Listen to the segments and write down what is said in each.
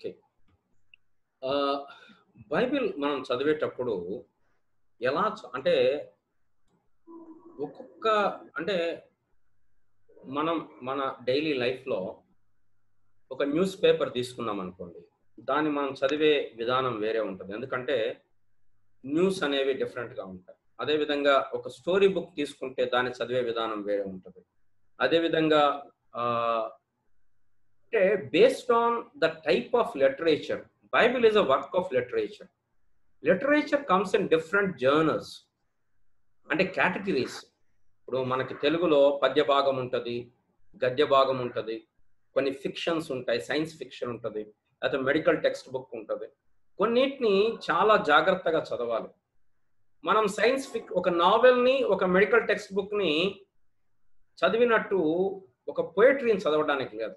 Okay. Bible మనం చదివేటప్పుడు ఎలా అంటే ఒక్కొక్క అంటే మనం మన డైలీ లైఫ్లో ఒక న్యూస్ పేపర్ తీసుకున్నాం అనుకోండి దాన్ని మనం చదివే విధానం వేరే ఉంటుంది. ఎందుకంటే న్యూస్ అనేవి డిఫరెంట్గా ఉంటాయి. అదేవిధంగా ఒక స్టోరీ బుక్ తీసుకుంటే దాన్ని చదివే విధానం వేరే ఉంటుంది. అదేవిధంగా అంటే based on the type of literature Bible is a work of literature literature comes in different journals అంటే కేటగిరీస్ ఇప్పుడు మనకి తెలుగులో పద్య భాగం ఉంటుంది గద్య భాగం ఉంటుంది కొన్ని ఫిక్షన్స్ ఉంటాయి సైన్స్ ఫిక్షన్ ఉంటుంది లేకపోతే మెడికల్ టెక్స్ట్ బుక్ ఉంటుంది. కొన్నిటిని చాలా జాగ్రత్తగా చదవాలి. మనం సైన్స్ ఫిక్ ఒక నావెల్ని ఒక మెడికల్ టెక్స్ట్ బుక్ని చదివినట్టు ఒక పోయిటరీని చదవడానికి లేదు.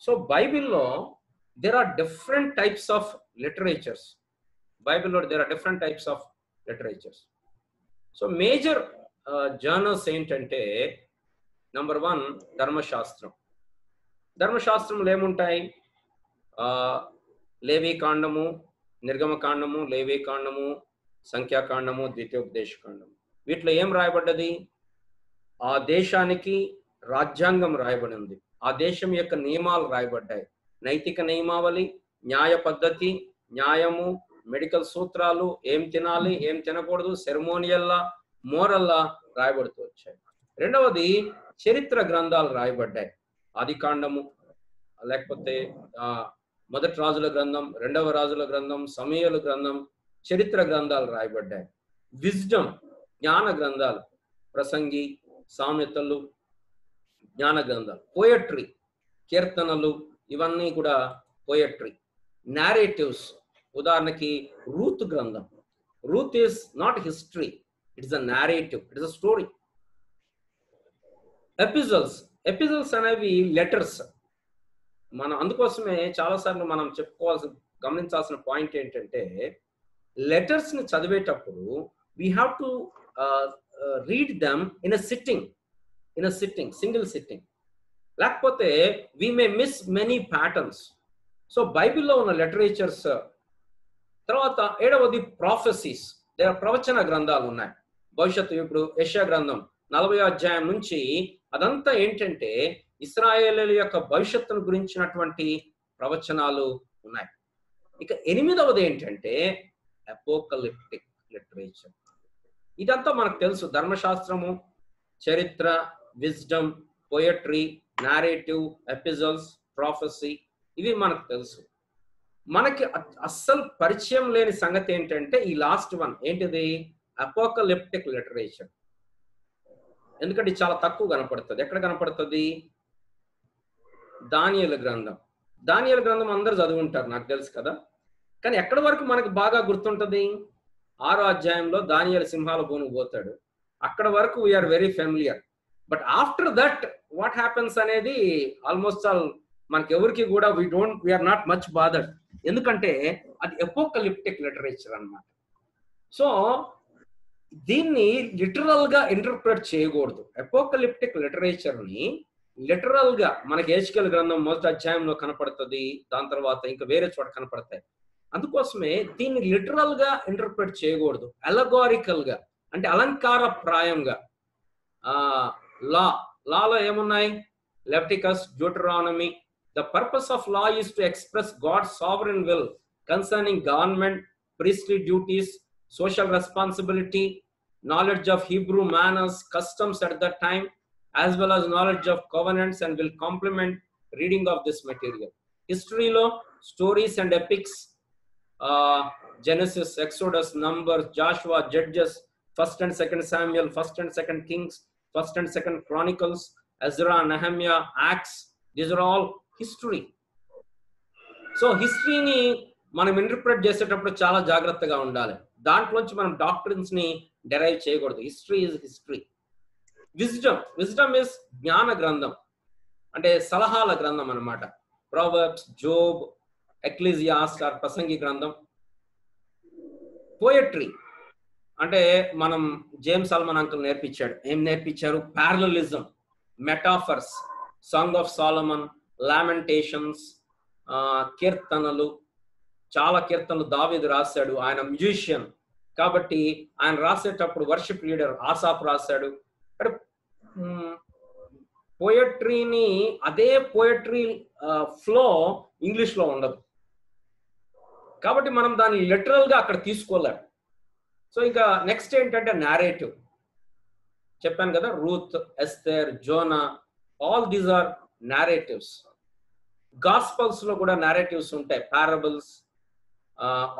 సో బైబిల్లో there are different types of literatures బైబిల్లో there are different types of literatures so major journals ఏంటంటే నంబర్ వన్ ధర్మశాస్త్రం. ధర్మశాస్త్రంలో ఏముంటాయి? ఆ, లేవి కాండము నిర్గమకాండము లేవి కాండము సంఖ్యాకాండము ద్వితీయోపదేశకాండము వీటిలో ఏం రాయబడ్డది? ఆ దేశానికి రాజ్యాంగం రాయబడి ఉంది. ఆ దేశం యొక్క నియమాలు రాయబడ్డాయి. నైతిక నియమావళి న్యాయ పద్ధతి న్యాయము మెడికల్ సూత్రాలు ఏం తినాలి ఏం తినకూడదు సెరమోనియల్లా మోరల్లా రాయబడుతూ వచ్చాయి. రెండవది చరిత్ర గ్రంథాలు రాయబడ్డాయి. ఆది కాండము లేకపోతే ఆ, మొదటి రాజుల గ్రంథం రెండవ రాజుల గ్రంథం సమయల గ్రంథం చరిత్ర గ్రంథాలు రాయబడ్డాయి. విజ్డమ్ జ్ఞాన గ్రంథాలు ప్రసంగి సామెతలు జ్ఞాన గ్రంథాలు పోయట్రీ కీర్తనలు ఇవన్నీ కూడా పోయట్రీ నారేటివ్స్ ఉదాహరణకి రూత్ గ్రంథం. Ruth is not history it's a narrative it's a story epistles epistles అనేవి లెటర్స్ మనం అందుకోసమే చాలాసార్లు మనం చెప్పుకోవాల్సిన గమనించాల్సిన పాయింట్ ఏంటంటే లెటర్స్ని చదివేటప్పుడు we have to read them in a sitting in a sitting single sitting లేకపోతే we may miss many patterns so బైబిల్లో ఉన్న లిటరేచర్స్ తర్వాత ఏడవది ప్రాఫెసీస్ ప్రవచన గ్రంథాలు ఉన్నాయి. భవిష్యత్తు ఇప్పుడు యశా గ్రంథం నలభై అధ్యాయం నుంచి అదంతా ఏంటంటే ఇస్రాయేలీల యొక్క భవిష్యత్తును గురించినటువంటి ప్రవచనాలు ఉన్నాయి. ఇక ఎనిమిదవది ఏంటంటే అపోకలిప్టిక్ లిటరేచర్ ఇదంతా మనకు తెలుసు. ధర్మశాస్త్రము చరిత్ర wisdom poetry narrative epistles prophecy ఇవి మనకు తెలుసు. మనకి అస్సలు పరిచయం లేని సంగతి ఏంటంటే ఈ లాస్ట్ వన్ ఏంటిది? అపోకలిప్టిక్ లిటరేచర్ ఎందుకంటే చాలా తక్కువ కనపడుతుంది. ఎక్కడ కనపడుతుంది? దానియల గ్రంథం. దానియల గ్రంథం అందరు చదువుంటారు నాకు తెలుసు కదా. కానీ ఎక్కడి వరకు మనకు బాగా గుర్తుంటుంది? ఆరో అధ్యాయంలో దానియల సింహాల భూమికి పోతాడు. అక్కడ వరకు we are very familiar but after that what happens అనేది ఆల్మోస్ట్ ఆల్ మనకి ఎవరికి కూడా we don't we are not much bothered ఎందుకంటే అది ఎపోకలిప్టిక్ లిటరేచర్ అన్నమాట. సో దీన్ని లిటరల్గా ఇంటర్ప్రిట్ చేయకూడదు. ఎపోకలిప్టిక్ లిటరేచర్ని లిటరల్గా మనకి ఏజికల్ గ్రంథం మొదటి అధ్యాయంలో కనపడుతుంది దాని తర్వాత ఇంకా వేరే చోట కనపడతాయి. అందుకోసమే దీన్ని లిటరల్గా ఇంటర్ప్రిట్ చేయకూడదు. అలగారికల్గా అంటే అలంకార ప్రాయంగా ఆ లా లాలో ఏమున్నాయి Leviticus Deuteronomy the purpose of law is to express God sovereign will concerning government priestly duties, social responsibility, knowledge of Hebrew manners, customs at that time, as well as knowledge of covenants, and will complement reading of this material. History law, stories and epics, uh, Genesis, Exodus, Numbers, Joshua, Judges, First and Second Samuel, First and Second Kings, First and Second Chronicles, Ezra, Nehemiah, Acts. These are all history. So హిస్టరీని మనం interpret చేసేటప్పుడు చాలా జాగ్రత్తగా ఉండాలి. దాంట్లోంచి మనం డాక్టర్స్ని derive చేయకూడదు. History is history wisdom wisdom is జ్ఞాన గ్రంథం. అంటే సలహాల గ్రంథం అన్నమాట. ప్రావర్బ్స్ జోబ్ ఎక్లిజియాస్ట్ ఆర్ ప్రసంగి గ్రంథం. పోయట్రీ అంటే మనం జేమ్స్ సల్మాన్ అంకుల్ నేర్పించాడు. ఏం నేర్పించారు? Parallelism metaphors song of Solomon lamentations కీర్తనలు. చాలా కీర్తనలు దావేది రాశాడు. ఆయన మ్యూజిషియన్. కాబట్టి ఆయన రాసేటప్పుడు వర్షిప్ లీడర్ ఆసాప్ రాశాడు. అంటే పోయట్రీని అదే పోయట్రీ ఫ్లో ఇంగ్లీష్లో ఉండదు. కాబట్టి మనం దాన్ని లిటరల్గా అక్కడ తీసుకోలేము సో ఇంకా నెక్స్ట్ ఏంటంటే నారేటివ్ చెప్పాను కదా Ruth Esther Jonah all these are narratives గాస్పల్స్లో కూడా నారేటివ్స్ ఉంటాయి. పారబుల్స్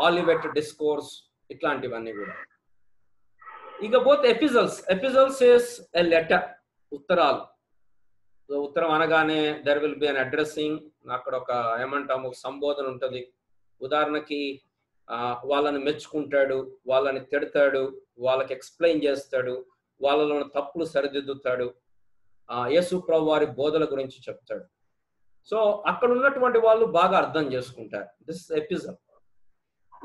ఆలివెట్ డిస్కోర్స్ ఇట్లాంటివన్నీ కూడా. ఇకపోతే epistles epistles is a letter ఉత్తరాలు. ఉత్తరం అనగానే there will be an addressing అక్కడ ఒక ఏమంటాము ఒక సంబోధన ఉంటుంది. ఉదాహరణకి వాళ్ళని మెచ్చుకుంటాడు వాళ్ళని తిడతాడు వాళ్ళకి ఎక్స్ప్లెయిన్ చేస్తాడు వాళ్ళలో తప్పులు సరిదిద్దుతాడు. ఆ, యేసు ప్రభు వారి బోధల గురించి చెప్తాడు. సో అక్కడ ఉన్నటువంటి వాళ్ళు బాగా అర్థం చేసుకుంటారు. దిస్ ఎపిజల్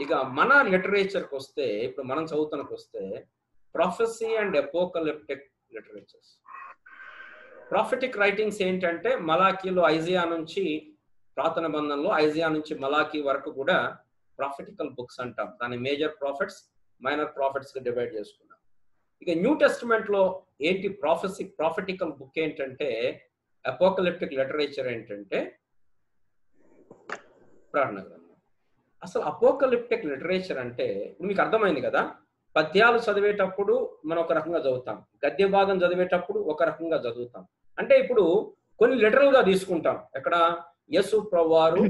ఇక మన లిటరేచర్కి వస్తే ఇప్పుడు మనం చదువుతానికి వస్తే prophecy and apocalyptic literatures prophetic writings ఏంటంటే మలాఖీలో ఐజియా నుంచి ప్రాతన బంధంలో ఐజియా నుంచి మలాఖీ వరకు కూడా ప్రాఫిటికల్ బుక్స్ అంటాం. దాని major prophets minor prophets divide చేసుకున్నాం. ఇక న్యూ టెస్టిమెంట్లో ఏంటి ప్రాఫెసి ప్రాఫిటికల్ బుక్ ఏంటంటే అపోకలిప్టిక్ లిటరేచర్ ఏంటంటే ప్రార్థన గ్రంథం అసలు అపోకలిప్టిక్ లిటరేచర్ అంటే మీకు అర్థమైంది కదా? పద్యాలు చదివేటప్పుడు మనం ఒక రకంగా చదువుతాం. గద్య భాగం చదివేటప్పుడు ఒక రకంగా చదువుతాం. అంటే ఇప్పుడు కొన్ని లిటరల్గా తీసుకుంటాం. ఎక్కడ? యసు ప్రవారు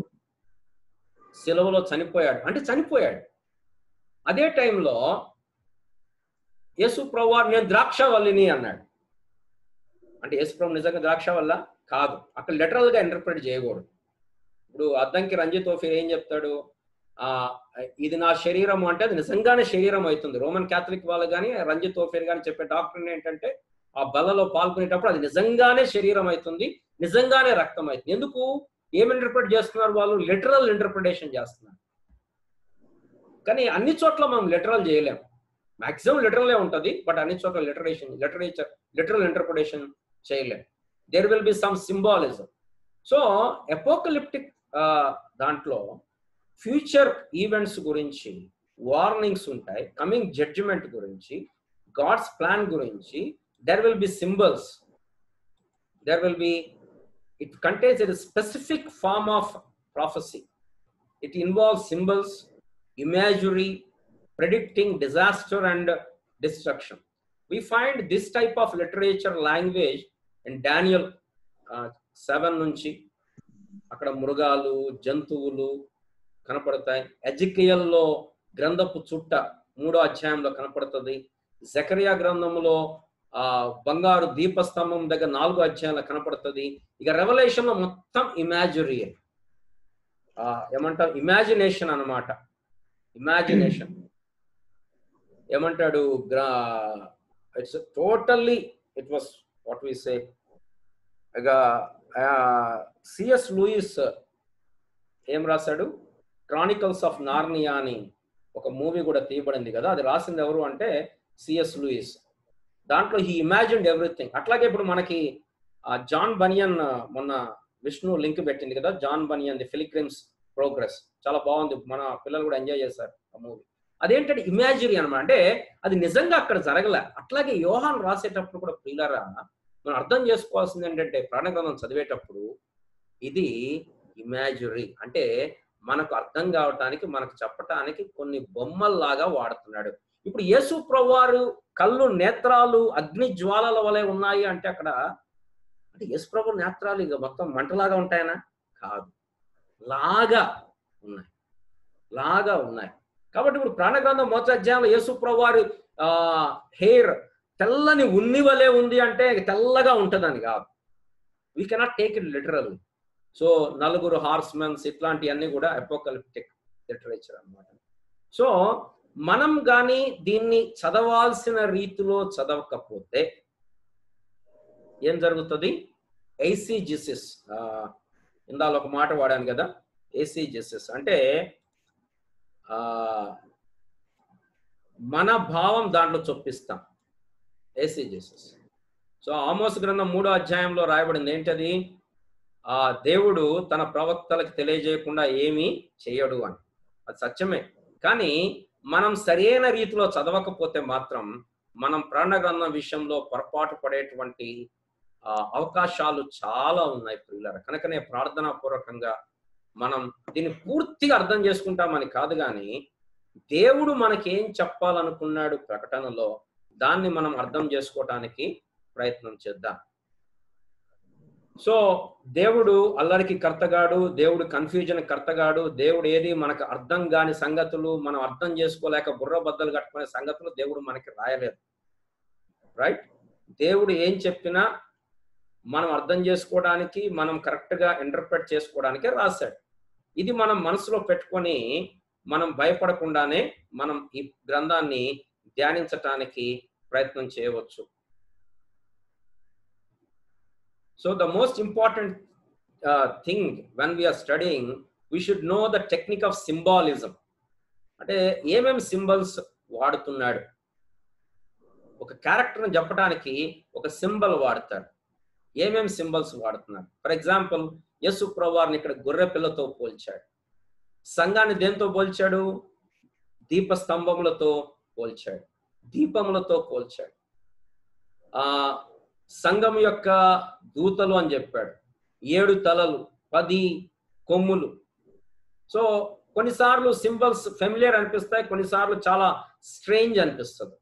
సెలవులో చనిపోయాడు. అంటే చనిపోయాడు. అదే టైంలో యేసు ప్రభు నేను ద్రాక్షవల్లిని అన్నాడు. అంటే యేసు ప్రభు నిజంగా ద్రాక్ష వల్ల కాదు. అక్కడ లిటరల్గా ఇంటర్ప్రిట్ చేయకూడదు. ఇప్పుడు అద్దంకి రంజిత్ ఓఫీర్ ఏం చెప్తాడు? ఆ ఇది నా శరీరం అంటే అది నిజంగానే శరీరం అవుతుంది. రోమన్ క్యాథలిక్ వాళ్ళు కానీ రంజిత్ ఓఫీర్ కానీ చెప్పే డాక్టర్ ఏంటంటే ఆ బలలో పాల్గొనేటప్పుడు అది నిజంగానే శరీరం అవుతుంది నిజంగానే రక్తం అవుతుంది. ఎందుకు? ఏం ఇంటర్ప్రిట్ చేస్తున్నారు వాళ్ళు? లిటరల్ ఇంటర్ప్రిటేషన్ చేస్తున్నారు. కానీ అన్ని చోట్ల మనం లిటరల్ చేయలేం. మాక్సిమం లిటరలే ఉంటుంది బట్ అన్ని చోట్ల లిటరేషన్ లిటరేచర్ లిటరల్ ఇంటర్ప్రిటేషన్ చేయలేం. There will be some symbolism so apocalyptic దాంట్లో ఫ్యూచర్ ఈవెంట్స్ గురించి వార్నింగ్స్ ఉంటాయి. కమింగ్ జడ్జిమెంట్ గురించి గాడ్స్ ప్లాన్ గురించి there will be symbols there will be it contains a specific form of prophecy. It involve symbols imagery, predicting disaster and destruction we find this type of literature language in Daniel seven uh, నుంచి అక్కడ మృగాలు జంతువులు కనపడతాయి. ఎజికియల్లో గ్రంథపు చుట్ట మూడో అధ్యాయంలో కనపడుతుంది. జకరియా గ్రంథంలో ఆ బంగారు దీపస్తంభం దగ్గర నాలుగు అధ్యాయంలో కనపడుతుంది. ఇక రెవల్యూషన్లో మొత్తం ఇమాజినరీ ఏమంటారు? ఇమాజినేషన్ అన్నమాట. ఇమాజినేషన్ ఏమంటాడు? గ్రా it's totally it was what we say ఇక సిఎస్ లూయిస్ ఏం రాశాడు? క్రానికల్స్ ఆఫ్ నార్నియా అని ఒక మూవీ కూడా తీయబడింది కదా. అది రాసింది ఎవరు అంటే సిఎస్ లూయిస్ దాంట్లో హీ ఇమాజిన్డ్ ఎవ్రీథింగ్ అట్లాగే ఇప్పుడు మనకి జాన్ బనియన్ మొన్న విష్ణు లింక్ పెట్టింది కదా John Bunyan the pilgrim's progress. చాలా బాగుంది. మన పిల్లలు కూడా ఎంజాయ్ చేశారు ఆ మూవీ. అదేంటంటే ఇమాజినరీ అనమాట అంటే అది నిజంగా అక్కడ జరగలే. అట్లాగే యోహాన్ రాసేటప్పుడు కూడా ప్రియులరా మనం అర్థం చేసుకోవాల్సింది ఏంటంటే ప్రాణగ్రంథం చదివేటప్పుడు ఇది ఇమాజినరీ అంటే మనకు అర్థం కావటానికి మనకు చెప్పటానికి కొన్ని బొమ్మల్లాగా వాడుతున్నాడు. ఇప్పుడు యేసు ప్రభువారు కళ్ళు నేత్రాలు అగ్ని జ్వాలల వలె ఉన్నాయి అంటే అక్కడ అంటే యేసు ప్రభు నేత్రాలు ఇక మొత్తం మంటలాగా ఉంటాయనా? కాదు. లాగా ఉన్నాయి. లాగా ఉన్నాయి. కాబట్టి ఇప్పుడు ప్రాణగ్రంథం మొదటి అధ్యాయంలో యేసు ప్రభువారు ఆ హెయిర్ తెల్లని ఉన్ని వలె ఉంది అంటే తెల్లగా ఉంటుందని కాదు. We cannot take it literal so నలుగురు హార్స్మెన్స్ ఇట్లాంటివన్నీ కూడా ఎపోకలిప్టిక్ లిటరేచర్ అనమాట సో మనం కానీ దీన్ని చదవాల్సిన రీతిలో చదవకపోతే ఏం జరుగుతుంది? ఏసీజిసిస్ ఇందాలో ఒక మాట వాడాను కదా ఏసీజిసిస్. అంటే మన భావం దాంట్లో చొప్పిస్తాం. ఏసీజిసిస్. సో ఆమోస్ గ్రంథం మూడో అధ్యాయంలో రాయబడింది. ఏంటది? ఆ దేవుడు తన ప్రవక్తలకు తెలియజేయకుండా ఏమీ చేయడు అని. అది సత్యమే. కానీ మనం సరైన రీతిలో చదవకపోతే మాత్రం మనం ప్రాణ గ్రంథం విషయంలో పొరపాటు పడేటువంటి ఆ, అవకాశాలు చాలా ఉన్నాయి ప్రియులర. కనుకనే ప్రార్థనా పూర్వకంగా మనం దీన్ని పూర్తిగా అర్థం చేసుకుంటామని కాదు కానీ దేవుడు మనకేం చెప్పాలనుకున్నాడు ప్రకటనలో దాన్ని మనం అర్థం చేసుకోవటానికి ప్రయత్నం చేద్దాం. సో దేవుడు అల్లరికి కర్తగాడు దేవుడు కన్ఫ్యూజన్ కర్తగాడు దేవుడు ఏది మనకు అర్థం కాని సంగతులు మనం అర్థం చేసుకోలేక బుర్ర బద్దలు కట్టుకునే సంగతులు దేవుడు మనకి రాయలేదు. రైట్ దేవుడు ఏం చెప్పినా మనం అర్థం చేసుకోవడానికి మనం కరెక్ట్గా ఇంటర్ప్రెట్ చేసుకోవడానికే రాశాడు. ఇది మనం మనసులో పెట్టుకొని మనం భయపడకుండానే మనం ఈ గ్రంథాన్ని ధ్యానించటానికి ప్రయత్నం చేయవచ్చు. So the most important thing we are studying, we should know the technique of symbolism అంటే ఏమేమి సింబల్స్ వాడుతున్నాడు? ఒక క్యారెక్టర్ని చెప్పడానికి ఒక సింబల్ వాడతాడు. ఏమేమి సింబల్స్ వాడుతున్నాడు? ఫర్ ఎగ్జాంపుల్ యశు ప్రవార్ని ఇక్కడ గొర్రె పిల్లతో పోల్చాడు. సంఘాన్ని దేంతో పోల్చాడు? దీప స్తంభములతో పోల్చాడు. దీపములతో పోల్చాడు. ఆ సంఘం యొక్క దూతలు అని చెప్పాడు. ఏడు తలలు పది కొమ్ములు. సో కొన్నిసార్లు సింబల్స్ ఫెమిలియర్ అనిపిస్తాయి కొన్నిసార్లు చాలా స్ట్రేంజ్ అనిపిస్తుంది.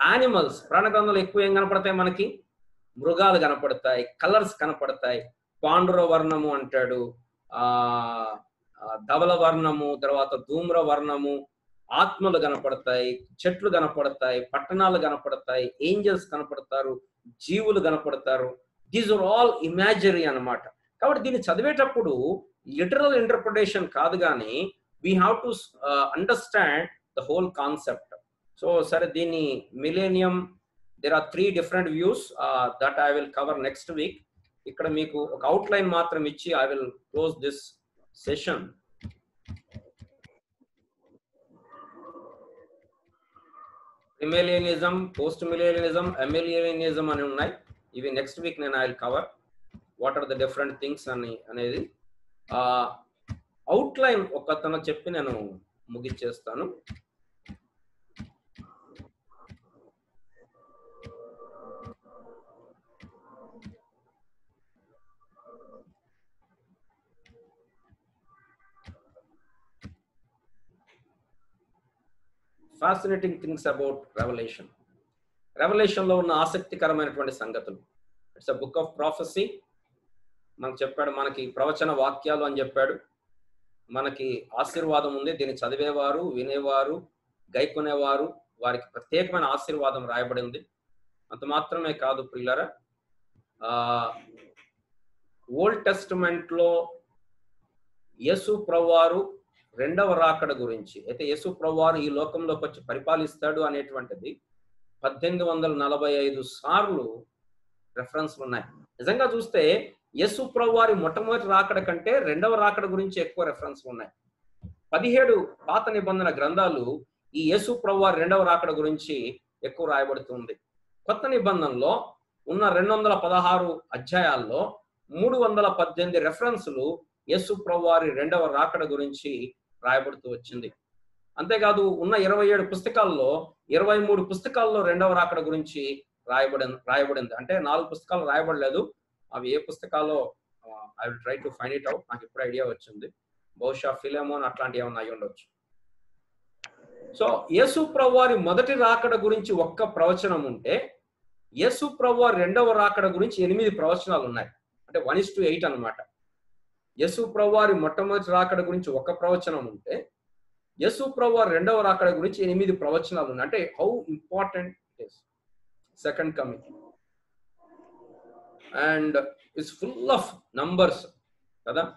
యానిమల్స్ ప్రాణగ్రంథాలు ఎక్కువ ఏం కనపడతాయి మనకి? మృగాలు కనపడతాయి కలర్స్ కనపడతాయి. పాండుర వర్ణము అంటాడు ఆ ఆ, ధవల వర్ణము తర్వాత ధూమ్ర వర్ణము ఆత్మలు కనపడతాయి చెట్లు కనపడతాయి పట్టణాలు కనపడతాయి ఏంజల్స్ కనపడతారు జీవులు కనపడతారు. దీస్ ఆర్ ఆల్ ఇమాజినరీ అన్నమాట. కాబట్టి దీన్ని చదివేటప్పుడు లిటరల్ ఇంటర్ప్రిటేషన్ కాదు కానీ we have to understand the whole concept so సరే దీన్ని millennium there are three different views that I will cover next week ఇక్కడ మీకు ఒక అవుట్లైన్ మాత్రం ఇచ్చి I will close this session millennialism post millennialism amillennialism అని ఉన్నాయి. ఇవి నెక్స్ట్ వీక్ నేను I cover what are the different things అని అనేది. అవుట్లైన్ తన చెప్పి నేను ముగిచ్చేస్తాను. ఫ్యాసినేటింగ్ థింగ్స్ అబౌట్ రెవల్యూషన్ రెవల్యూషన్లో ఉన్న ఆసక్తికరమైనటువంటి సంగతులు. It's a book of prophecy మనకు చెప్పాడు మనకి ప్రవచన వాక్యాలు అని చెప్పాడు. మనకి ఆశీర్వాదం ఉంది దీన్ని చదివేవారు వినేవారు గైకొనేవారు వారికి ప్రత్యేకమైన ఆశీర్వాదం రాయబడింది అంత మాత్రమే కాదు ప్రియులరా ఓల్డ్ టెస్ట్మెంట్లో యేసు ప్రవారు రెండవ రాకడ గురించి. అయితే యేసు ప్రభువారు ఈ లోకంలోకి వచ్చి పరిపాలిస్తాడు అనేటువంటిది పద్దెనిమిది వందల నలభై ఐదు సార్లు రెఫరెన్స్లు ఉన్నాయి. నిజంగా చూస్తే యేసు ప్రభువారి మొట్టమొదటి రాకడ కంటే రెండవ రాకడ గురించి ఎక్కువ రెఫరెన్స్లు ఉన్నాయి. పదిహేడు పాత నిబంధన గ్రంథాలు ఈ యేసు ప్రభువారి రెండవ రాకడ గురించి ఎక్కువ రాయబడుతుంది కొత్త నిబంధనలో ఉన్న రెండు వందల పదహారు అధ్యాయాల్లో మూడు వందల పద్దెనిమిది రెఫరెన్స్లు యేసు ప్రభువారి రెండవ రాకడ గురించి రాయబడుతూ వచ్చింది. అంతేకాదు ఉన్న ఇరవై ఏడు పుస్తకాల్లో ఇరవై మూడు పుస్తకాల్లో రెండవ రాకడ గురించి రాయబడి రాయబడింది. అంటే నాలుగు పుస్తకాలు రాయబడలేదు. అవి ఏ పుస్తకాల్లో I will try to find it out నాకు ఇప్పుడు ఐడియా వచ్చింది. బహుశా ఫిలెమోన్ అట్లాంటివి ఏమన్నా అయి ఉండొచ్చు. సో యేసు ప్రభువారి మొదటి రాకడ గురించి ఒక్క ప్రవచనం ఉంటే యేసు ప్రభువారి రెండవ రాకడ గురించి ఎనిమిది ప్రవచనాలు ఉన్నాయి అంటే వన్ ఇస్ టు ఎయిట్ అనమాట యశు ప్రభువారి మొట్టమొదటి రాకడ గురించి ఒక ప్రవచనం ఉంటే యశు ప్రభువారి రెండవ రాకడ గురించి ఎనిమిది ప్రవచనాలు ఉన్నాయి. అంటే how important is second coming and it's full of numbers కదా?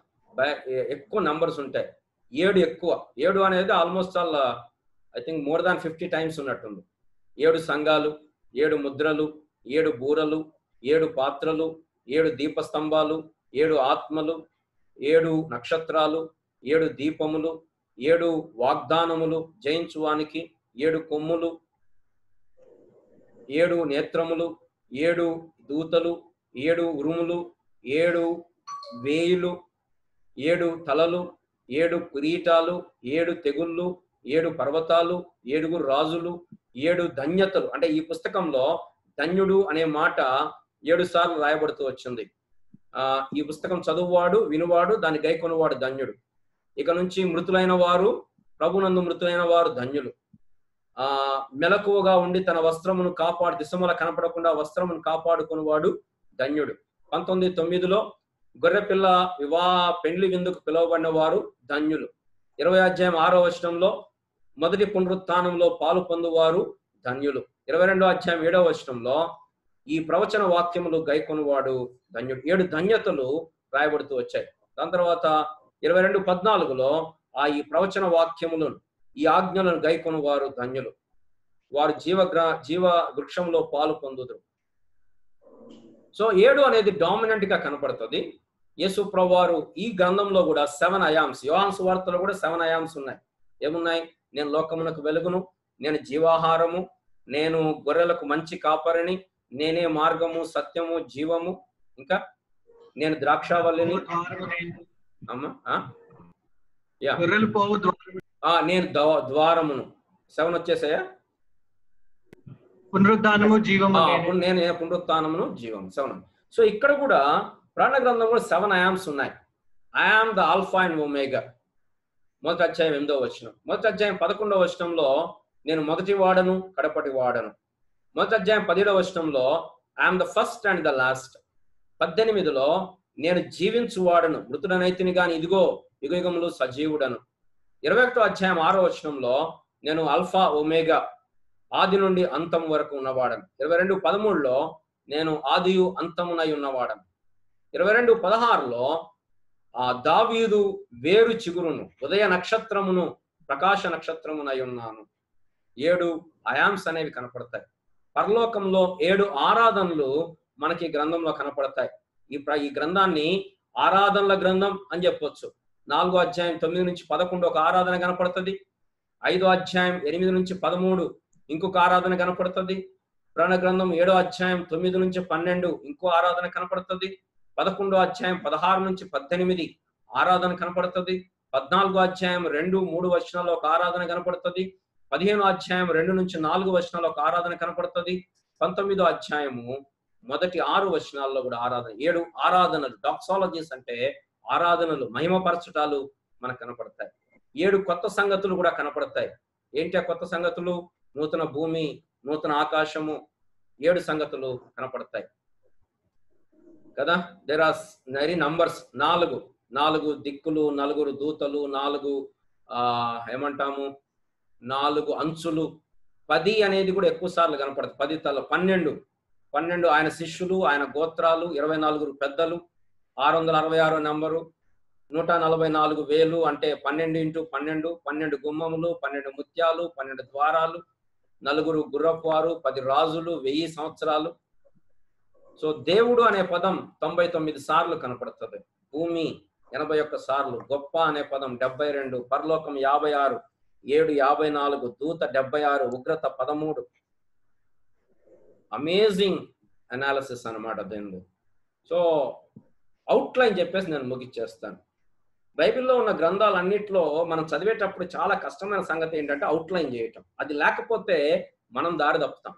ఎక్కువ నంబర్స్ ఉంటాయి. ఏడు ఎక్కువ. ఏడు అనేది almost all I think more than fifty times ఉన్నట్టుంది. ఏడు సంఘాలు ఏడు ముద్రలు ఏడు బూరలు ఏడు పాత్రలు ఏడు దీపస్తంభాలు ఏడు ఆత్మలు ఏడు నక్షత్రాలు ఏడు దీపములు ఏడు వాగ్దానములు జయించువానికి ఏడు కొమ్ములు ఏడు నేత్రములు ఏడు దూతలు ఏడు ఉరుములు ఏడు వేయులు ఏడు తలలు ఏడు కిరీటాలు ఏడు తెగుళ్ళు ఏడు పర్వతాలు ఏడుగురు రాజులు ఏడు ధన్యతలు. అంటే ఈ పుస్తకంలో ధన్యుడు అనే మాట ఏడు సార్లు రాయబడుతూ వచ్చింది. ఈ పుస్తకం చదువువాడు వినువాడు దాన్ని గైకొనవాడు ధన్యుడు. ఇక నుంచి మృతులైన వారు ప్రభునందు మృతులైన వారు ధన్యులు. ఆ మెలకువగా ఉండి తన వస్త్రమును కాపాడు దిశముల కనపడకుండా వస్త్రమును కాపాడుకునేవాడు ధన్యుడు. పంతొమ్మిది తొమ్మిదిలో గొర్రెపిల్ల వివాహ పెండ్లి విందుకు పిలువబడిన వారు ధన్యులు. ఇరవై అధ్యాయం ఆరో వచనంలో మొదటి పునరుత్నంలో పాలు పొందువారు ధన్యులు. ఇరవై రెండో అధ్యాయం ఏడవ వచనంలో ఈ ప్రవచన వాక్యములు గైకొనువాడు ధన్యుడు ఏడు ధన్యతలు రాయబడుతూ వచ్చాయి. దాని తర్వాత ఇరవై రెండు పద్నాలుగులో ఆ ఈ ప్రవచన వాక్యములను ఈ ఆజ్ఞలను గైకొని వారు ధన్యులు. వారు జీవగ్ర జీవ వృక్షంలో పాలు పొందుదురు. సో ఏడు అనేది డామినెంట్గా కనపడుతుంది. యేసు ఈ గ్రంథంలో కూడా సెవెన్ అయామ్స్ యోహాన్స్ వార్తలో కూడా సెవెన్ అయామ్స్ ఉన్నాయి. ఏమున్నాయి? నేను లోకమునకు వెలుగును నేను జీవాహారము నేను గొర్రెలకు మంచి కాపరిని నేనే మార్గము సత్యము జీవము ఇంకా నేను ద్రాక్షావల్లిని. నేను దవ- ద్వారమును. సెవెన్ వచ్చేసాయా? పునరుద్ధానము జీవము నేనే. పునరుత్నమును జీవం సెవెన్. సో ఇక్కడ కూడా ప్రాణ గ్రంథం కూడా సెవెన్ ఐఆమ్స్ ఉన్నాయి. I am the alpha and omega. మొదటి అధ్యాయం ఎనిమిదో వచనం. మొదటి అధ్యాయం పదకొండవ వచనంలో నేను మొదటి వాడను కడపటి వాడను. మొదటి అధ్యాయం పదిహేడవ వచనంలో I am the first and the last పద్దెనిమిదిలో నేను జీవించువాడను మృతుడనైతిని గాని ఇదిగో యుగయుగములు సజీవుడను. ఇరవై ఒకటో అధ్యాయం ఆరో వచనంలో నేను అల్ఫా ఒమేగా ఆది నుండి అంతం వరకు ఉన్నవాడను. ఇరవై రెండు పదమూడులో నేను ఆదియు అంతమునై ఉన్నవాడను. ఇరవై రెండు పదహారులో ఆ దావీదు వేరు చిగురును ఉదయ నక్షత్రమును ప్రకాశ నక్షత్రమునై ఉన్నాను. ఏడు అయాంస్ అనేవి కనపడతాయి. పరలోకంలో ఏడు ఆరాధనలు మనకి ఈ గ్రంథంలో కనపడతాయి. ఈ ఈ గ్రంథాన్ని ఆరాధనల గ్రంథం అని చెప్పొచ్చు. నాలుగో అధ్యాయం తొమ్మిది నుంచి పదకొండు ఒక ఆరాధన కనపడుతుంది. ఐదో అధ్యాయం ఎనిమిది నుంచి పదమూడు ఇంకొక ఆరాధన కనపడుతుంది. పురాణ గ్రంథం ఏడో అధ్యాయం తొమ్మిది నుంచి పన్నెండు ఇంకో ఆరాధన కనపడుతుంది. పదకొండో అధ్యాయం పదహారు నుంచి పద్దెనిమిది ఆరాధన కనపడుతుంది. పద్నాలుగో అధ్యాయం రెండు మూడు వచనాల్లో ఒక ఆరాధన కనపడుతుంది. పదిహేనో అధ్యాయం రెండు నుంచి నాలుగు వచనాల్లో ఒక ఆరాధన కనపడుతుంది. పంతొమ్మిదో అధ్యాయము మొదటి ఆరు వచనాల్లో కూడా ఆరాధన ఏడు ఆరాధనలు. డాక్సాలజీస్ అంటే ఆరాధనలు మహిమపరచటాలు మనకు కనపడతాయి. ఏడు కొత్త సంగతులు కూడా కనపడతాయి. ఏంటి ఆ కొత్త సంగతులు? నూతన భూమి నూతన ఆకాశము ఏడు సంగతులు కనపడతాయి. కదా? దేర్ ఆర్ వెరీ నంబర్స్ నాలుగు నాలుగు దిక్కులు నలుగురు దూతలు నాలుగు ఆ ఏమంటాము? నాలుగు అంచులు. పది అనేది కూడా ఎక్కువ సార్లు కనపడుతుంది పది తల పన్నెండు. పన్నెండు ఆయన శిష్యులు ఆయన గోత్రాలు ఇరవై నాలుగు పెద్దలు ఆరు వందల అరవై ఆరు నంబరు నూట నలభై నాలుగు వేలు అంటే పన్నెండు ఇంటూ పన్నెండు పన్నెండు గుమ్మములు పన్నెండు ముత్యాలు పన్నెండు ద్వారాలు నలుగురు గుర్రపువారు పది రాజులు వెయ్యి సంవత్సరాలు. సో దేవుడు అనే పదం తొంభై తొమ్మిది సార్లు కనపడుతుంది. భూమి ఎనభై ఒక్క సార్లు. గొప్ప అనే పదం డెబ్బై రెండు. పరలోకం యాభై ఆరు. ఏడు యాభై నాలుగు దూత డెబ్బై ఆరు ఉగ్రత పదమూడు. అమేజింగ్ అనాలిసిస్ అనమాట దీనిలో. సో అవుట్లైన్ చెప్పేసి నేను ముగిచ్చేస్తాను. బైబిల్లో ఉన్న గ్రంథాలన్నింటిలో మనం చదివేటప్పుడు చాలా కష్టమైన సంగతి ఏంటంటే అవుట్లైన్ చేయటం. అది లేకపోతే మనం దారి తప్పుతాం.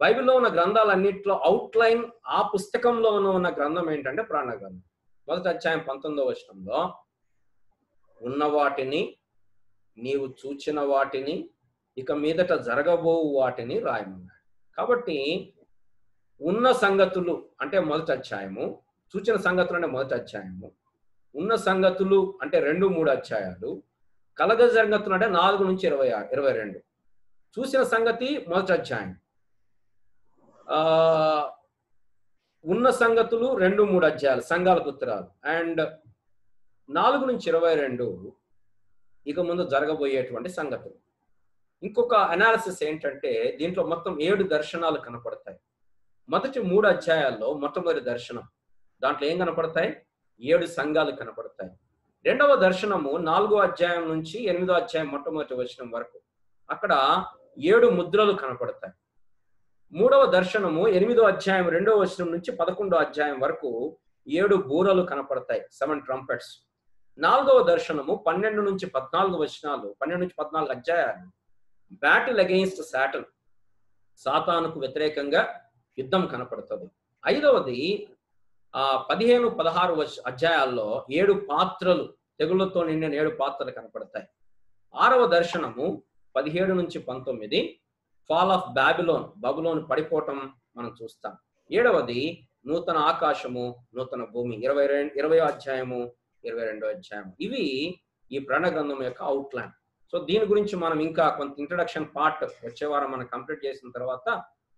బైబిల్లో ఉన్న గ్రంథాలన్నింటిలో అవుట్లైన్ ఆ పుస్తకంలోనూ ఉన్న గ్రంథం ఏంటంటే ప్రాణ గ్రంథం మొదటి అధ్యాయం పంతొమ్మిదో వచనంలో ఉన్న వాటిని నీవు చూచిన వాటిని ఇక మీదట జరగబోవు వాటిని రాయమన్నాడు. కాబట్టి ఉన్న సంగతులు అంటే మొదటి అధ్యాయము సూచన సంగతులు అంటే మొదటి అధ్యాయము ఉన్న సంగతులు అంటే రెండు మూడు అధ్యాయాలు కలగ సంగతులు అంటే నాలుగు నుంచి ఇరవై ఆరు ఇరవై రెండు. చూసిన సంగతి మొదటి అధ్యాయం. ఉన్న సంగతులు రెండు మూడు అధ్యాయాలు సంఘాలకు ఉత్తరాలు. అండ్ నాలుగు నుంచి ఇరవై రెండు ఇక ముందు జరగబోయేటువంటి సంగతులు. ఇంకొక అనాలిసిస్ ఏంటంటే దీంట్లో మొత్తం ఏడు దర్శనాలు కనపడతాయి. మొదటి మూడు అధ్యాయాల్లో మొట్టమొదటి దర్శనం. దాంట్లో ఏం కనపడతాయి? ఏడు సంఘాలు కనపడతాయి. రెండవ దర్శనము నాలుగో అధ్యాయం నుంచి ఎనిమిదో అధ్యాయం మొట్టమొదటి వచనం వరకు. అక్కడ ఏడు ముద్రలు కనపడతాయి. మూడవ దర్శనము ఎనిమిదో అధ్యాయం రెండవ వచనం నుంచి పదకొండో అధ్యాయం వరకు ఏడు బూరలు కనపడతాయి. Seven trumpets. నాలుగవ దర్శనము పన్నెండు నుంచి పద్నాలుగు వచనాలు పన్నెండు నుంచి పద్నాలుగు అధ్యాయాలు. బ్యాటిల్ అగెయిన్స్ట్ శాటన్ సాతానుకు వ్యతిరేకంగా యుద్ధం కనపడుతుంది. ఐదవది ఆ పదిహేను పదహారు అధ్యాయాల్లో ఏడు పాత్రలు తెగుళ్ళతో నిండిన ఏడు పాత్రలు కనపడతాయి. ఆరవ దర్శనము పదిహేడు నుంచి పంతొమ్మిది ఫాల్ ఆఫ్ బాబిలోన్ బబులోన్ పడిపోవటం మనం చూస్తాం. ఏడవది నూతన ఆకాశము నూతన భూమి. ఇరవై రెండు ఇరవై అధ్యాయము ఇరవై రెండో అధ్యాయం ఇవి ఈ ప్రణగ్రంథం యొక్క అవుట్లైన్ సో దీని గురించి మనం ఇంకా కొంత ఇంట్రడక్షన్ పార్ట్ వచ్చే వారం మనం కంప్లీట్ చేసిన తర్వాత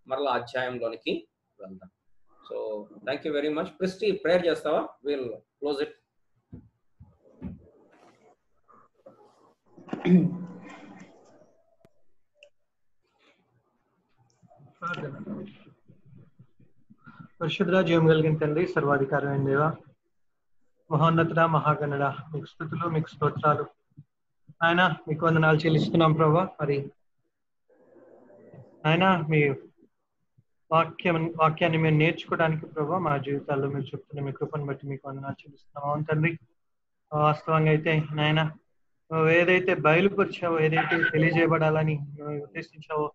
మరలా అధ్యాయంలోనికి వెళ్దాం. So thank you very much Christy prayer చేస్తావా? విల్ క్లోజ్ ఇట్ ప్రార్థన పరిశుద్ర జీవం కలిగిన తండ్రి సర్వాధికారమైన దేవా మహోన్నతుడ మహాగణుడ మీకు స్థుతులు మీకు స్తోత్రాలు. ఆయన మీకు వందనాలు చెల్లిస్తున్నాం ప్రభా. మరి ఆయన మీ వాక్యం వాక్యాన్ని మేము నేర్చుకోవడానికి ప్రభా మా జీవితాల్లో మీరు చెప్తున్న మీ కృపను బట్టి మీకు వందనాలు చెల్లిస్తున్నాం. అవును తండ్రి వాస్తవంగా అయితే నాయన నువ్వు ఏదైతే బయలుపరిచావో ఏదైతే తెలియజేయబడాలని నువ్వు ఉద్దేశించావో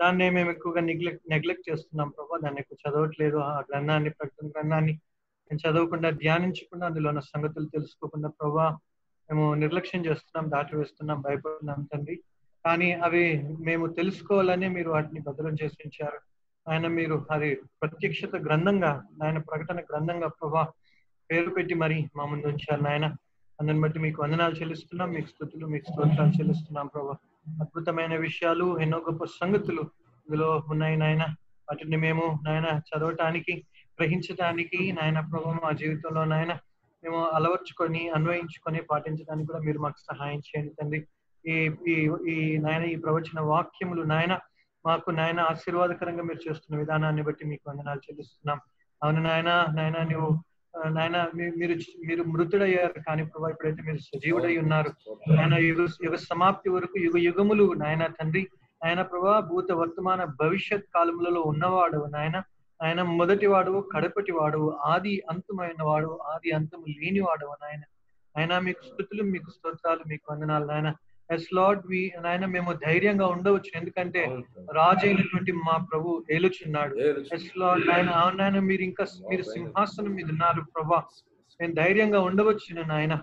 దాన్ని మేము ఎక్కువగా నెగ్లెక్ట్ నెగ్లెక్ట్ చేస్తున్నాం ప్రభా. దాన్ని ఎక్కువ చదవట్లేదు. ఆ గ్రంథాన్ని ప్రకటన గ్రంథాన్ని నేను చదవకుండా ధ్యానించకుండా అందులో ఉన్న సంగతులు తెలుసుకోకుండా ప్రభా మేము నిర్లక్ష్యం చేస్తున్నాం దాటి వేస్తున్నాం భయపడుతున్నాం తండ్రి. కానీ అవి మేము తెలుసుకోవాలని మీరు వాటిని భద్రం చేసించారు ఆయన మీరు అది ప్రత్యక్షత గ్రంథంగా ఆయన ప్రకటన గ్రంథంగా ప్రభా పేరు పెట్టి మరి మా ముందు ఉంచారు నాయన. అందుని బట్టి మీకు వందనాలు చెల్లిస్తున్నాం మీకు స్థుతులు మీకు స్తోత్రాలు చెల్లిస్తున్నాం ప్రభా. అద్భుతమైన విషయాలు ఎన్నో గొప్ప సంగతులు ఇందులో ఉన్నాయి నాయన. వాటిని మేము నాయన చదవటానికి గ్రహించడానికి నాయన ప్రభు మా జీవితంలో నాయన మేము అలవర్చుకొని అన్వయించుకొని పాటించడానికి కూడా మీరు మాకు సహాయం చేయండి తండ్రి. ఈ ఈ నాయన ఈ ప్రవచన వాక్యములు నాయన మాకు నాయన ఆశీర్వాదకరంగా మీరు చేస్తున్న విధానాన్ని బట్టి మీకు వందనాలు చెల్లిస్తున్నాం. అవును నాయన నాయన నువ్వు నాయన మీ- మీరు మీరు మృతుడయ్యారు కానీ ప్రభా ఇప్పుడైతే మీరు సజీవుడై ఉన్నారు. నాయన యుగ యుగ సమాప్తి వరకు యుగ యుగములు నాయన తండ్రి. నాయన ప్రభా భూత వర్తమాన భవిష్యత్ కాలములలో ఉన్నవాడు నాయన. ఆయన మొదటి వాడు కడపటి వాడు ఆది అంతమైన వాడు ఆది అంతము లేని వాడు నాయన ఆయన మీకు స్థుతులు మీకు స్తోత్రాలు మీకు వందనాలు. నాయన ఎస్ లార్డ్ వి నాయన మేము ధైర్యంగా ఉండవచ్చు. ఎందుకంటే రాజు అయినటువంటి మా ప్రభు ఏలుచున్నాడు. ఎస్ లార్డ్ నాయన అవును నాయన మీరు ఇంకా మీరు సింహాసనం మీద ఉన్నారు ప్రభా. మేము ధైర్యంగా ఉండవచ్చును నాయన.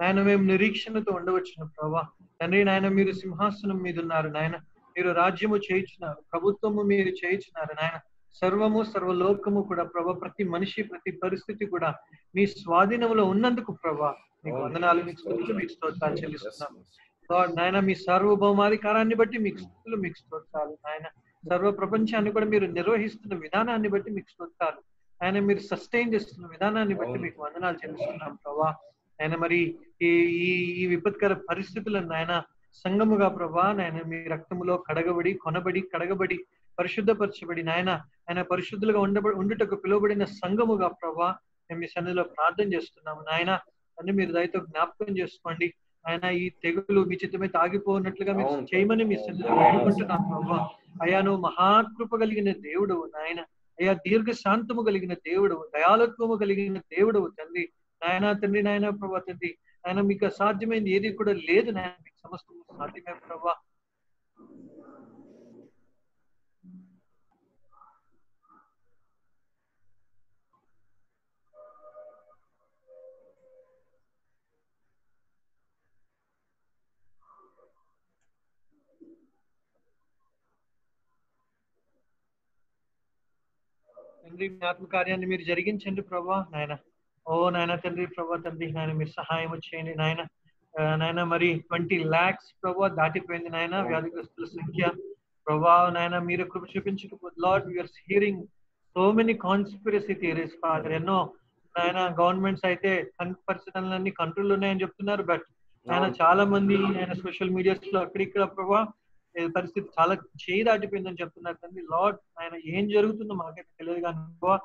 నాయన మేము నిరీక్షణతో ఉండవచ్చును ప్రభా. తండ్రి నాయన మీరు సింహాసనం మీద ఉన్నారు నాయన. మీరు రాజ్యము చేయించున్నారు ప్రభుత్వము మీరు చేయించున్నారు నాయన. సర్వము సర్వలోకము కూడా ప్రభా ప్రతి మనిషి ప్రతి పరిస్థితి కూడా మీ స్వాధీనంలో ఉన్నందుకు ప్రభా మీకు వందనాలు మీకు స్తుతులు మీకు స్తోత్రాలు చెల్లిస్తున్నాం. లార్డ్ నాయన మీ సార్వభౌమాధికారాన్ని బట్టి మీకు స్థుతులు మీకు స్తోత్రాలు నాయన. సర్వ ప్రపంచాన్ని కూడా మీరు నిర్వహిస్తున్న విధానాన్ని బట్టి మీకు స్తోత్రాలు. ఆయన మీరు సస్టైన్ చేస్తున్న విధానాన్ని బట్టి మీకు వందనాలు చెల్లిస్తున్నాం ప్రభా. ఆయన మరి ఈ ఈ ఈ విపత్కర పరిస్థితులను ఆయన సంగముగా ప్రభా నాయన మీ రక్తములో కడగబడి కొనబడి కడగబడి పరిశుద్ధపరచబడి నాయన ఆయన పరిశుద్ధులుగా ఉండబడి ఉండుటకు పిలువబడిన సంఘముగా ప్రభా మేము మీ సన్నిధిలో ప్రార్థన చేస్తున్నాము. నాయన అన్ని మీరు దయతో జ్ఞాపకం చేసుకోండి. ఆయన ఈ తెగులు మీ చిత్తమే తాగిపోనట్లుగా మీరు. చేయమని మీ సన్నిధిలో వేడుకుంటున్నాం ప్రభా. అయ్యా నువ్వు మహాకృప కలిగిన దేవుడు నాయన. అయ్యా దీర్ఘ శాంతము కలిగిన దేవుడు దయాలత్వము కలిగిన దేవుడు తండ్రి. నాయన తండ్రి నాయన ప్రభా తండ్రి. ఆయన మీకు అసాధ్యమైంది ఏది కూడా లేదు నాయన. మీకు సమస్తము సాధ్యమే ప్రభా. తండ్రి మీ ఆత్మ కార్యాన్ని మీరు జరిగించండి ప్రభా నాయన. ఓ నాయన తండ్రి ప్రభా తండ్రి నాయన మీరు సహాయం చేయండి నాయన. నాయన మరి ట్వంటీ ల్యాక్స్ ప్రభా దాటిపోయింది నాయన. వ్యాధిగ్రస్తుల సంఖ్య ప్రభా నాయన మీరు కృప చూపించకపోతే Lord you're hearing so many conspiracy theories father ఎన్నో నాయన గవర్నమెంట్స్ అయితే పరిస్థితులన్నీ కంట్రోల్ ఉన్నాయని చెప్తున్నారు బట్ ఆయన చాలా మంది ఆయన సోషల్ మీడియాస్లో అక్కడిక్కడ ప్రభా పరిస్థితి చాలా చేయి దాటిపోయిందని చెప్తున్నారు తండ్రి లార్డ్ ఆయన ఏం జరుగుతుందో మాకైతే తెలియదు కానీ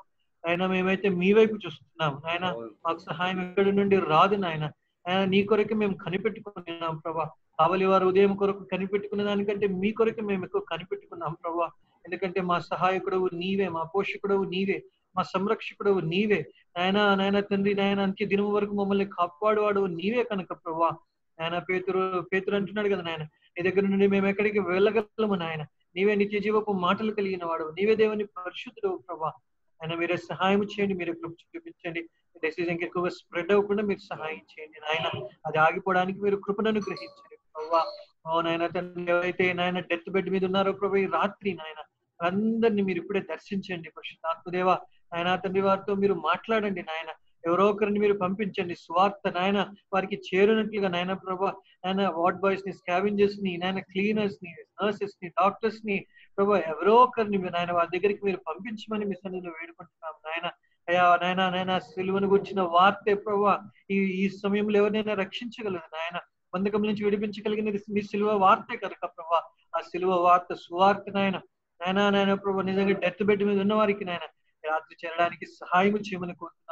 ఆయన మేమైతే మీ వైపు చూస్తున్నాం ఆయన మాకు సహాయం ఎక్కడి నుండి రాదు నాయన. ఆయన నీ కొరకు మేము కనిపెట్టుకున్నాం ప్రభా. కావలి వారు ఉదయం కొరకు కనిపెట్టుకున్న దానికంటే మీ కొరకు మేము ఎక్కువ కనిపెట్టుకున్నాం ప్రభా. ఎందుకంటే మా సహాయకుడు నీవే మా పోషకుడు నీవే మా సంరక్షకుడు నీవే. నాయన నాయన తండ్రి నాయన అంత్య దినం వరకు మమ్మల్ని కాపాడువాడు నీవే కనుక ప్రభా. నాయన పేతురు పేతురు అంటున్నాడు కదా నాయన నీ దగ్గర నుండి మేము ఎక్కడికి వెళ్ళగలము నాయన. నీవే నిత్య జీవపు మాటలు కలిగిన వాడు. నీవే దేవుని పరిశుద్ధుడు ప్రభా. ఆయన మీరే సహాయం చేయండి మీరే కృప చూపించండి. డిసీజ్ ఇంకెక్కువగా స్ప్రెడ్ అవ్వకుండా మీరు సహాయం చేయండి నాయన. అది ఆగిపోవడానికి మీరు కృపణను గ్రహించండి ప్రభా. అవునాయన తండ్రి ఎవరైతే నాయన డెత్ బెడ్ మీద ఉన్నారో ప్రభా ఈ రాత్రి నాయన అందరినీ మీరు ఇప్పుడే దర్శించండి పరిశుద్ధాత్మదేవ ఆయన తండ్రి వారితో మీరు మాట్లాడండి నాయన. ఎవరో ఒకరిని మీరు పంపించండి. స్వార్థ నాయన వారికి చేరినట్లుగా నాయన ప్రభా నాయన వార్డ్ బాయ్స్ని స్కావెంజర్స్ని నాయన క్లీనర్స్ని నర్సెస్ని డాక్టర్స్ని ప్రభా ఎవరో ఒకరిని మీరు నాయన వారి దగ్గరికి మీరు పంపించమని మీ సన్నిధిలో వేడుకుంటున్నాం నాయన. అయ్యా నాయన నాయన సిలువను గురించిన వార్తే ప్రభా ఈ ఈ సమయంలో ఎవరినైనా రక్షించగలదు నాయన. బంధకం నుంచి విడిపించగలిగినది మీ సిలువ వార్తే కనుక ప్రభా ఆ సిలువ వార్త సువార్త నాయన. నాయన నాయన ప్రభా నిజంగా డెత్ బెడ్ మీద ఉన్న వారికి నాయన రాత్రి చేరడానికి సహాయం చేయమని కోరుతున్నాను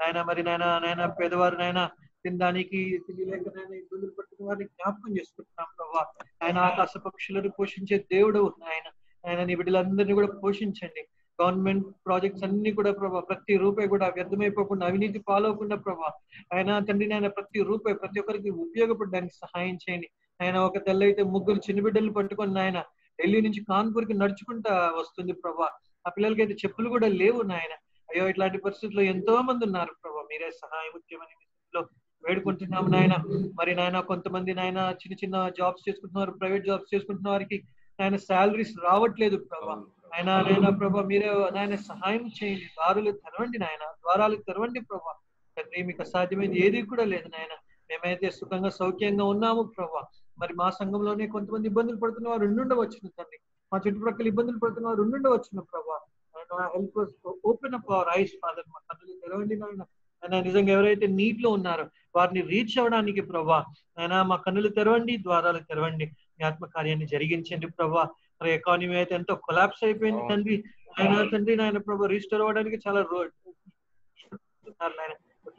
నాయన మరి నాయన నాయన పేదవారు నాయన తినడానికి తెలియలేక నాయన ఇబ్బందులు పట్టుకున్న వారిని జ్ఞాపకం చేసుకుంటున్నాం ప్రభా. ఆయన ఆకాశ పక్షులను పోషించే దేవుడు ఆయన ఆయన నీ బిడ్డలందరినీ కూడా పోషించండి. గవర్నమెంట్ ప్రాజెక్ట్స్ అన్ని కూడా ప్రభా ప్రతి రూపాయి కూడా వ్యర్థమైపోకుండా అవినీతి పాలవకుండా ప్రభా. ఆయన తండ్రి నాయన ప్రతి రూపాయి ప్రతి ఒక్కరికి ఉపయోగపడడానికి సహాయం చేయండి. ఆయన ఒక తెల్ల అయితే ముగ్గురు చిన్న బిడ్డలు పట్టుకొని ఆయన ఢిల్లీ నుంచి కాన్పూర్కి నడుచుకుంటా వస్తుంది ప్రభా. ఆ పిల్లలకి అయితే చెప్పులు కూడా లేవు నాయన. అయ్యో ఇట్లాంటి పరిస్థితుల్లో ఎంతో మంది ఉన్నారు ప్రభా. మీరే సహాయం ముఖ్యమని లో వేడుకుంటున్నాము నాయన. మరి నాయన కొంతమంది నాయన చిన్న చిన్న జాబ్స్ చేసుకుంటున్నారు ప్రైవేట్ జాబ్స్ చేసుకుంటున్న వారికి నాయన శాలరీస్ రావట్లేదు ప్రభా. ఆయన నాయన ప్రభా మీరే నాయన సహాయం చేయండి. దారులు తెరవండి నాయన. ద్వారాలు తెరవండి ప్రభా. తండ్రి మీకు అసాధ్యమైంది ఏది కూడా లేదు నాయన. మేమైతే సుఖంగా సౌఖ్యంగా ఉన్నాము ప్రభా. మరి మా సంఘంలోనే కొంతమంది ఇబ్బందులు పడుతున్న వారు ఉండుండవచ్చును తండ్రి. మా చుట్టుప్రక్కల ఇబ్బందులు పడుతున్న వారు ఉండుండవచ్చును ప్రభా. Help open up our eyes father మా కన్నులు తెరవండి నాయన. ఆయన నిజంగా ఎవరైతే నీట్లో ఉన్నారో వారిని రీచ్ అవ్వడానికి ప్రభా ఆయన మా కన్నులు తెరవండి ద్వారాలు తెరవండి. మీ ఆత్మ కార్యాన్ని జరిగించండి ప్రభా మరి ఎకానమీ అయితే ఎంతో కొలాప్స్ అయిపోయింది తండ్రి. ఆయన తండ్రి నాయన ప్రభా రీస్టోర్ అవ్వడానికి చాలా road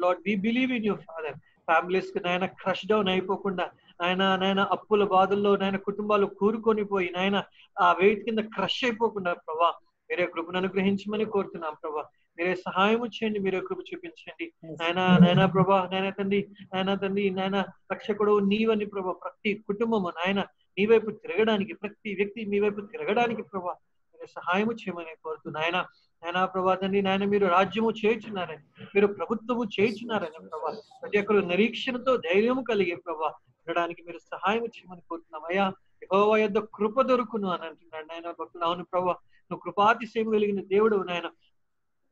Lord we believe in your father ఫ్యామిలీస్కి నాయన క్రష్ డౌన్ అయిపోకుండా నాయన నాయన అప్పుల బాధల్లో నాయన కుటుంబాలు కూరుకొని పోయి నాయన ఆ వెయిట్ కింద క్రష్ అయిపోకుండా ప్రభా మీరే కృపను అనుగ్రహించమని కోరుతున్నాం ప్రభా. మీరే సహాయం చేయండి మీరే కృప చూపించండి. నాయన నాయన ప్రభా నాయన తండ్రి నాయన తండ్రి నాయన రక్షకుడు నీవని ప్రభా. ప్రతి కుటుంబము నాయన నీ వైపు తిరగడానికి ప్రతి వ్యక్తి మీ వైపు తిరగడానికి ప్రభా. మీరే సహాయము చేయమని కోరుతూ నాయన నాయన ప్రభా తండ్రి నాయన మీరు రాజ్యము చేయుచున్నారని మీరు ప్రభుత్వము చేయుచున్నారని ప్రభా. ప్రతి ఒక్కరు నిరీక్షణతో ధైర్యము కలిగే ప్రభా ఉండడానికి మీరు సహాయం చేయమని కోరుతున్నాం. అయ్యా యెహోవా యొద్ద కృప దొరుకును అని అంటున్నాడు నాయన భక్తులు అవును ప్రభా నువ్వు కృపాతిశయం కలిగిన దేవుడు నాయన.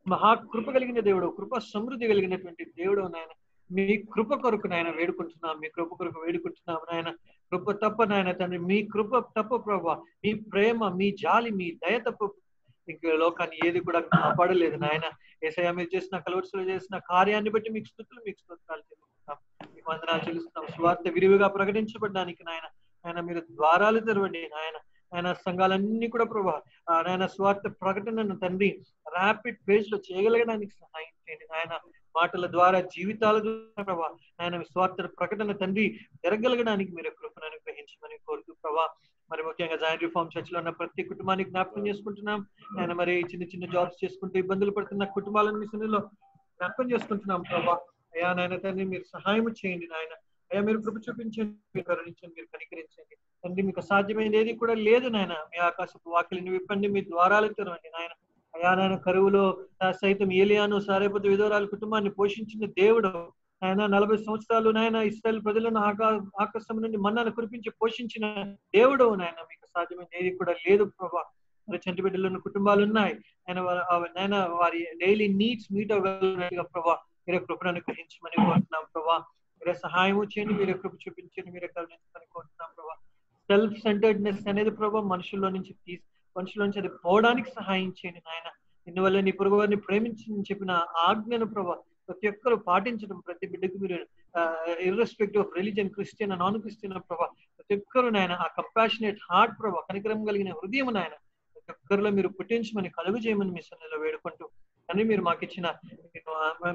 మహా కృప కలిగిన దేవుడు కృప సమృద్ధి కలిగినటువంటి దేవుడు నాయన. మీ కృప కొరకు నాయన వేడుకుంటున్నాం మీ కృప కొరకు వేడుకుంటున్నాం నాయన. కృప తప్ప నాయన తండ్రి మీ కృప తప్ప ప్రభా మీ ప్రేమ మీ జాలి మీ దయ తప్ప ఇంక లోకాన్ని ఏది కూడా కాపాడలేదు నాయన. ఏసయ మీరు చేసిన కలవరుసలు చేసిన కార్యాన్ని బట్టి మీకు స్థుతులు మీకు స్తోత్రాలు చెల్లిస్తున్నాం. మీకు వందనాలు చెల్లిస్తున్నాం. స్వార్థ విరివిగా ప్రకటించబడడానికి నాయన. ఆయన మీరు ద్వారాలు తెరవండి నాయన. ఆయన సంఘాలన్నీ కూడా ప్రభా నాయన స్వార్థ ప్రకటనను తండ్రి ర్యాపిడ్ పేజ్లో చేయగలగడానికి సహాయం చేయండి ఆయన మాటల ద్వారా జీవితాల ద్వారా ప్రభా ఆయన స్వార్థ ప్రకటన తండ్రి జరగలగడానికి మీరు కృపను అనుగ్రహించమని కోరుతూ ప్రభా మరి ముఖ్యంగా జాయింట్ రిఫార్మ్ చర్చ్లో ఉన్న ప్రతి కుటుంబానికి జ్ఞాపకం చేసుకుంటున్నాం. ఆయన మరి చిన్న చిన్న జాబ్స్ చేసుకుంటూ ఇబ్బందులు పడుతున్న కుటుంబాలను మిషన్లో జ్ఞాపకం చేసుకుంటున్నాం ప్రభా. అయ్యా నాయన తండ్రి మీరు సహాయం చేయండి నాయన. అయ్యా మీరు కృప చూపించండి మీరు కరుణించండి మీరు కనికరించండి. తండ్రి మీకు సాధ్యమైనది ఏది కూడా లేదు నాయన. మీ ఆకాశపు వాకిలిని విప్పండి మీ ద్వారాలు తెరవండి నాయన. అయా నాయన కరువులో సైతం ఏలియాను సారేపతి విధవరాల కుటుంబాన్ని పోషించిన దేవుడు. ఆయన నలభై సంవత్సరాలు నాయన ఇస్రాయల్ ప్రజలను ఆకాశం నుండి మన్నాను కురిపించి పోషించిన దేవుడు నాయన. మీకు సాధ్యమైన ఏది కూడా లేదు ప్రభా. మరి చంటి బిడ్డలు కుటుంబాలు ఉన్నాయి. ఆయన నాయన వారి డైలీ నీడ్స్ మీట్ అవ్వగలిగినట్టుగా ప్రభా మీరు కృపను అనుగ్రహించమని కోరుతున్నాం ప్రభా. మీరే సహాయం చేయండి మీరే కృప చూపించండి మీరే కరుణించమని కోరుతున్నాం ప్రభా. సెల్ఫ్ సెంటర్డ్నెస్ అనేది ప్రభా మనుషుల్లో నుంచి తీసి మనుషుల నుంచి అది పోవడానికి సహాయం చేయండి నాయన. ఇందువల్ల నీ పొరుగు వారిని ప్రేమించని చెప్పిన ఆజ్ఞను ప్రభా ప్రతి ఒక్కరు పాటించడం ప్రతి బిడ్డకు మీరు irrespective of religion Christian non Christian ప్రభా ప్రతి ఒక్కరు నాయన ఆ కంపాషనేట్ హార్ట్ ప్రభా కనికరం కలిగిన హృదయం నాయన ప్రతి ఒక్కరిలో మీరు పుట్టించమని కలుగు చేయమని మీ సన్నిధిలో వేడుకుంటూ అని మీరు మాకు ఇచ్చిన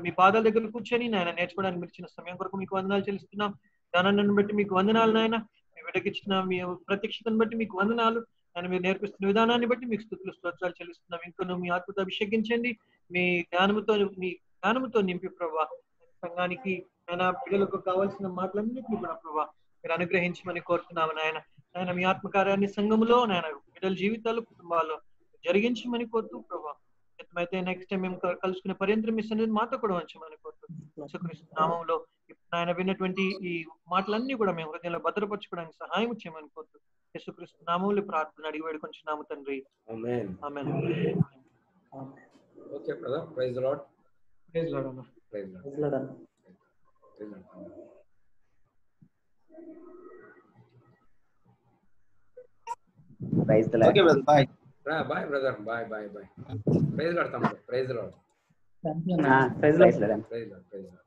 మీ పాదాల దగ్గర కూర్చొని నాయన నేర్చుకోవడానికి మీరు ఇచ్చిన సమయం కొరకు మీకు వందనాలు చెల్లిస్తున్నాం. ధనాన్ని బట్టి మీకు వందనాలు నాయన. మీ బిడ్డకి ఇచ్చిన మీ ప్రత్యక్షతను బట్టి మీకు వందనాలు. ఆయన మీరు నేర్పిస్తున్న విధానాన్ని బట్టి మీకు స్థుతులు స్తోత్రాలు చెల్లిస్తున్నాం. ఇంకొను మీ ఆత్మతో అభిషేకించండి. మీ జ్ఞానముతో మీ జ్ఞానముతో నింపి ప్రభా. సంఘానికి ఆయన పిల్లలకు కావాల్సిన మాటలన్నింటినీ కూడా ప్రభా మీరు అనుగ్రహించమని కోరుతున్నాము నాయన. ఆయన మీ ఆత్మకార్యాన్ని సంఘములో నాయన బిడ్డల జీవితాలు కుటుంబాల్లో జరిగించమని కోరుతూ ప్రభా అయితే నెక్స్ట్ టైం మేము కలుసుకునే పర్యంతరం సన్నిధిని మాతో కూడా కోరుతూ యేసుక్రీస్తు నామంలో ఆయన విన్నటువంటి ఈ మాటలన్నీ కూడా మేము హృదయంలో భద్రపరచుకోవడానికి సహాయం చేయమని కోరుతూ యేసుక్రీస్తు నామంలో ప్రార్థన అడిగి వేడుకొంచున్నాము తండ్రి. Okay brother praise Lord praise అన్న. Lord Lord. ఓకే బ్రదర్ రా bye brother bye bye bye. Praise Lord తమ్ముడు praise Lord praise Lord praise Lord praise Lord